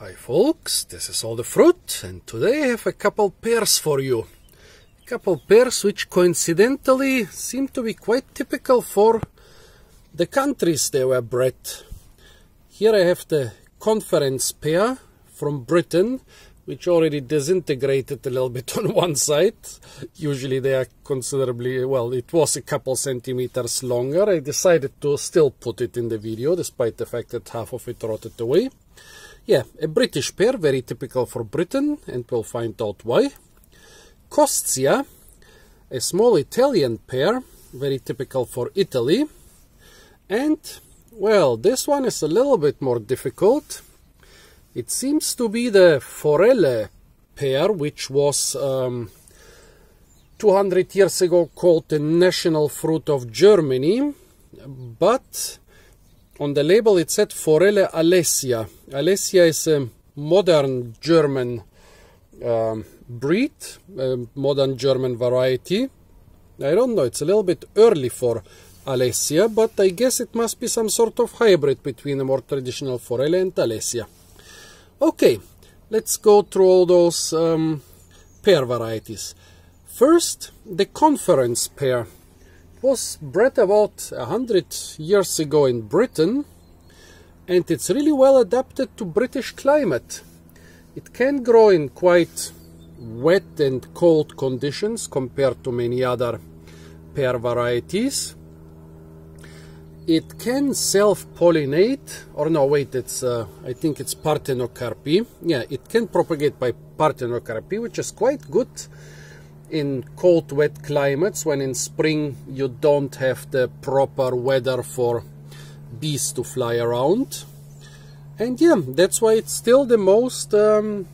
Hi folks, this is all the fruit and today I have a couple pears for you. A couple pears which coincidentally seem to be quite typical for the countries they were bred. Here I have the conference pear from Britain which already disintegrated a little bit on one side. Usually they are considerably, well, it was a couple centimeters longer. I decided to still put it in the video despite the fact that half of it rotted away. Yeah, a British pear, very typical for Britain, and we'll find out why. Coscia, a small Italian pear, very typical for Italy. And, well, this one is a little bit more difficult. It seems to be the Forelle pear, which was um, 200 years ago called the national fruit of Germany, but on the label it said Forelle Alessia. Alessia is a modern German um, breed, modern German variety. I don't know, it's a little bit early for Alessia, but I guess it must be some sort of hybrid between a more traditional Forelle and Alessia. Okay, let's go through all those um, pear varieties. First, the conference pear was bred about a hundred years ago in Britain and it's really well adapted to British climate. It can grow in quite wet and cold conditions compared to many other pear varieties. It can self-pollinate, or no, wait, it's uh, I think it's parthenocarpy. Yeah, it can propagate by parthenocarpy, which is quite good in cold wet climates. When in spring you don't have the proper weather for bees to fly around. And yeah that's why it's still the most um,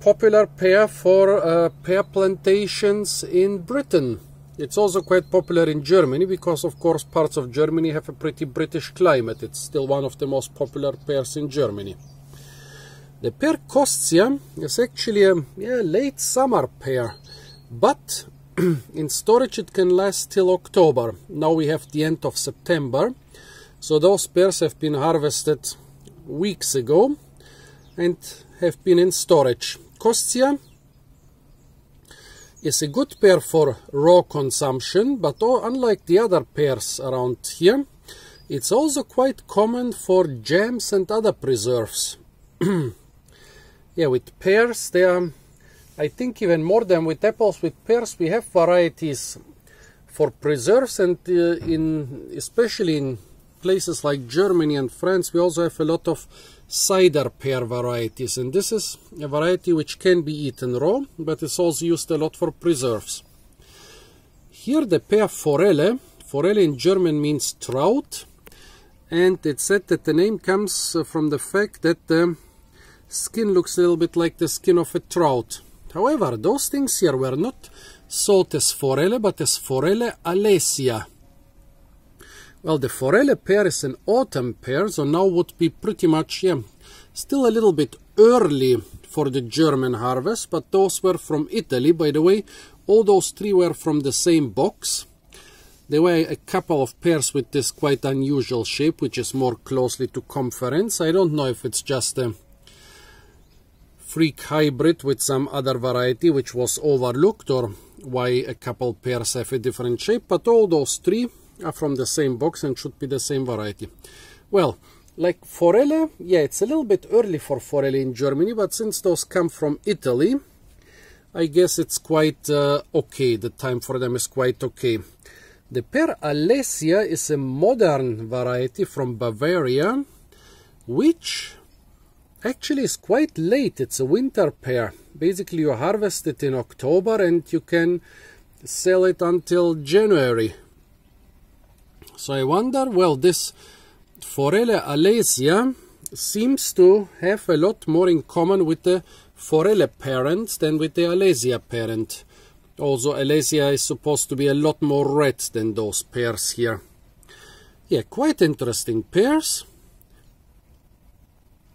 popular pear for uh, pear plantations in Britain. It's also quite popular in Germany because of course parts of Germany have a pretty British climate. It's still one of the most popular pears in Germany. The pear Coscia is actually a yeah, late summer pear, but in storage it can last till October. Now we have the end of September, so those pears have been harvested weeks ago and have been in storage. Coscia is a good pear for raw consumption, but unlike the other pears around here, it's also quite common for jams and other preserves. yeah, with pears, they are, I think even more than with apples, with pears we have varieties for preserves and uh, in especially in places like Germany and France we also have a lot of cider pear varieties and this is a variety which can be eaten raw but it's also used a lot for preserves. Here the pear Forelle, Forelle in German means trout and it's said that the name comes from the fact that the skin looks a little bit like the skin of a trout. However, those things here were not as forelle, but as forelle alessia. Well, the forelle pear is an autumn pear, so now would be pretty much, yeah, still a little bit early for the German harvest, but those were from Italy. By the way, all those three were from the same box. There were a couple of pears with this quite unusual shape, which is more closely to conference. I don't know if it's just a freak hybrid with some other variety which was overlooked or why a couple pears have a different shape. But all those three are from the same box and should be the same variety. Well like forelle yeah it's a little bit early for forelle in Germany but since those come from Italy I guess it's quite uh, okay. The time for them is quite okay. The pear Alessia is a modern variety from Bavaria which actually it's quite late. It's a winter pear. Basically, you harvest it in October and you can sell it until January. So I wonder, well, this Forelle alessia seems to have a lot more in common with the Forelle parent than with the Alessia parent. Also, Alessia is supposed to be a lot more red than those pears here. Yeah, quite interesting pears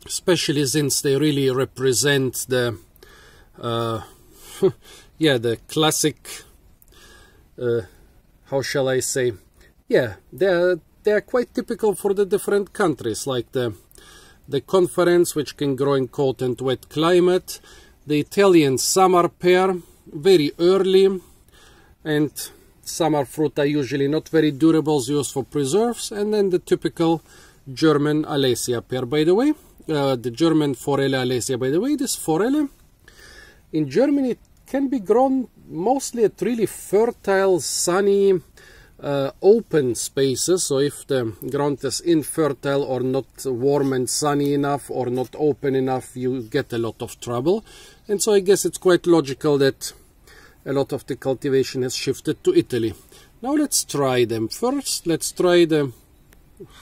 especially since they really represent the uh, yeah the classic uh, how shall I say yeah they're they're quite typical for the different countries like the the conference, which can grow in cold and wet climate, the Italian summer pear, very early, and summer fruit are usually not very durable, used for preserves, and then the typical German Alessia pear, by the way. Uh, the German Forelle Alessia, by the way, this Forelle in Germany can be grown mostly at really fertile, sunny, uh, open spaces. So if the ground is infertile or not warm and sunny enough or not open enough, you get a lot of trouble. And so I guess it's quite logical that a lot of the cultivation has shifted to Italy. Now let's try them. First, let's try the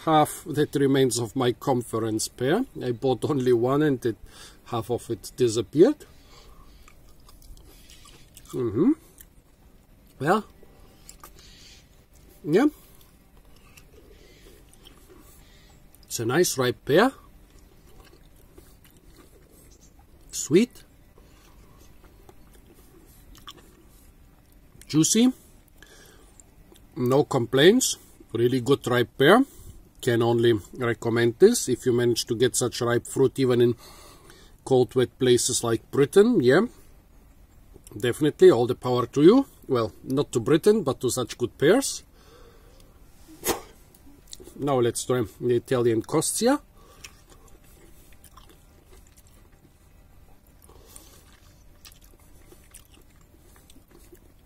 half that remains of my conference pear. I bought only one and it, half of it disappeared. Mm -hmm. Well, yeah. It's a nice ripe pear. Sweet. Juicy. No complaints. Really good ripe pear. Can only recommend this if you manage to get such ripe fruit even in cold wet places like Britain. Yeah. Definitely all the power to you. Well, not to Britain, but to such good pears. Now let's try the Italian Coscia.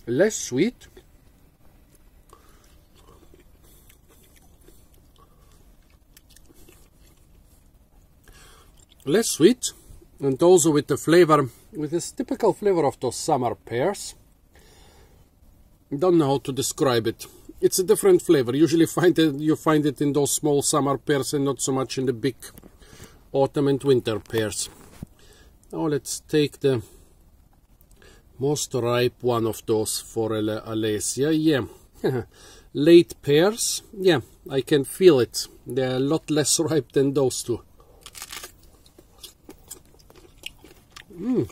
Less sweet. Less sweet and also with the flavor, with this typical flavor of those summer pears. Don't know how to describe it it's a different flavor. Usually find it, you find it in those small summer pears and not so much in the big autumn and winter pears. Now let's take the most ripe one of those for Alessia. Yeah, late pears. Yeah, I can feel it. They're a lot less ripe than those two. Mmm.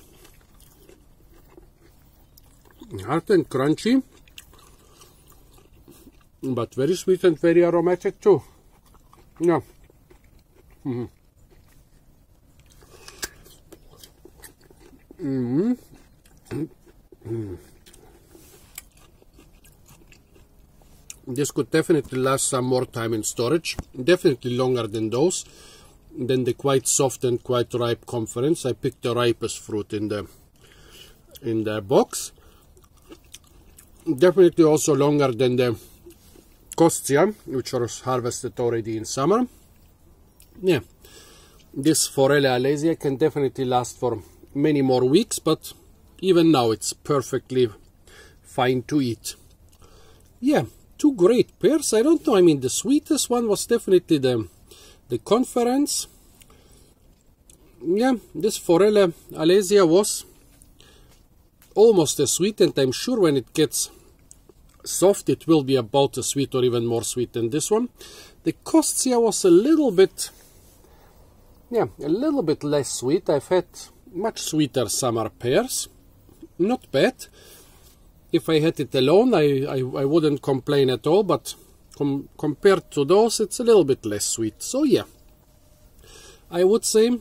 Hard and crunchy but very sweet and very aromatic too. Yeah. Mm. Mm hmm. This could definitely last some more time in storage. Definitely longer than those. Than the quite soft and quite ripe conference. I picked the ripest fruit in the in the box. Definitely also longer than the Coscia, which was harvested already in summer. Yeah, this Forelle Alessia can definitely last for many more weeks, but even now it's perfectly fine to eat. Yeah, two great pears. I don't know, I mean the sweetest one was definitely the, the Conference. Yeah, this Forelle Alessia was almost as sweet and I'm sure when it gets soft it will be about as sweet or even more sweet than this one. The Coscia was a little bit yeah a little bit less sweet. I've had much sweeter summer pears. Not bad. If I had it alone I, I, I wouldn't complain at all but com compared to those it's a little bit less sweet. So yeah. I would say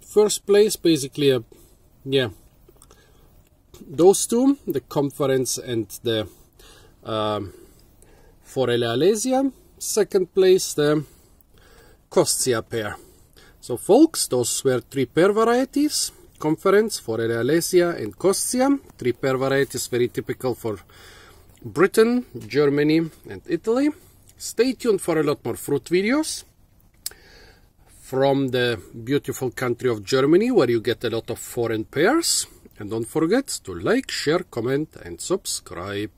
first place basically a yeah. Those two, the conference and the um, Forelle Alessia. Second place, the Coscia pear. So folks, those were three pear varieties. Conference, Forelle Alessia and Coscia Three pear varieties very typical for Britain, Germany and Italy. Stay tuned for a lot more fruit videos from the beautiful country of Germany where you get a lot of foreign pears. And don't forget to like, share, comment and subscribe.